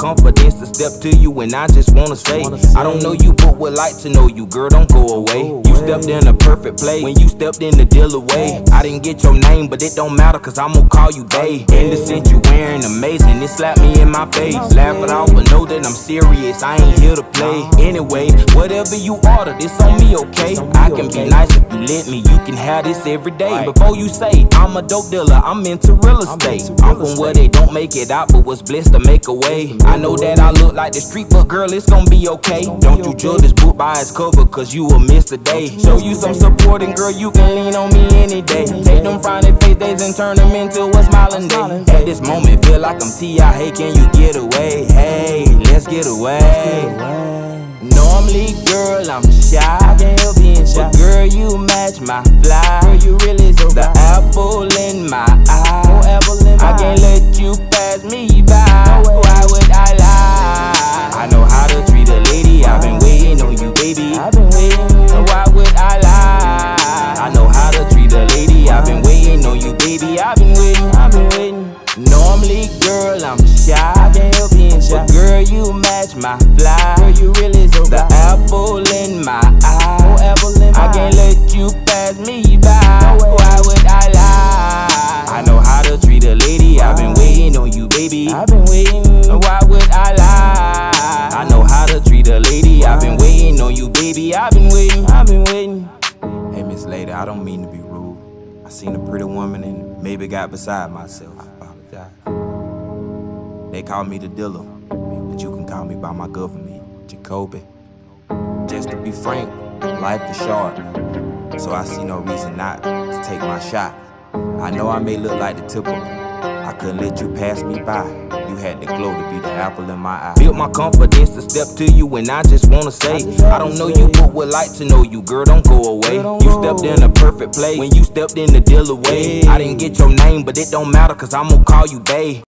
confidence to step to you, and I just wanna say, I don't know you, but would like to know you, girl. Don't go away. You stepped in a perfect play when you stepped in the deal away. I didn't get your name, but it don't matter, cause I'm gonna call you babe. And the scent you wearing amazing, it slapped me in my face. Laugh it off, but know that I'm serious. I ain't here to play. Anyway, whatever you order, this on me, okay? I can be nice if you let me. You can have this every day. Before you say I'm a dope dealer, I'm into real estate. I'm from where they don't make it out, but was blessed to make a way. I know that I look like the street, but girl, it's gonna be okay. Don't you judge this book by its cover, cause you will miss the day. Show you some support, and girl, you can lean on me any day. Take them frowny face days and turn them into a smiling day. At this moment, feel like I'm T.I. Hey, can you get away? Hey, let's get away. Normally, girl, I'm shy. I can't help being shy. But girl, you match my fly. Girl, you really so The apple in my eye. I can't let you pass waiting. Why would I lie? I know how to treat a lady. I've been waiting on you, baby. I've been waiting. I've been waiting. Normally, girl, I'm shy. I can't help being shy. But girl, you match my fly. Girl, you really so The apple in my eye. I can't let you pass me by. Why would I lie? I know how to treat a lady. I've been waiting on you, baby. I've been waiting. Why would I lie? I know how to treat a lady. I've mean to be rude. I seen a pretty woman and maybe got beside myself. I apologize. They call me the dealer, but you can call me by my government, Jacoby. Just to be frank, life is short, so I see no reason not to take my shot. I know I may look like the typical. I couldn't let you pass me by. You had the glow to be the apple in my eye. Built my confidence to step to you, and I just wanna say, I don't know you, but would like to know you, girl. Don't go away. You stepped in a perfect play when you stepped in the deal away. I didn't get your name, but it don't matter, cause I'm gonna call you babe.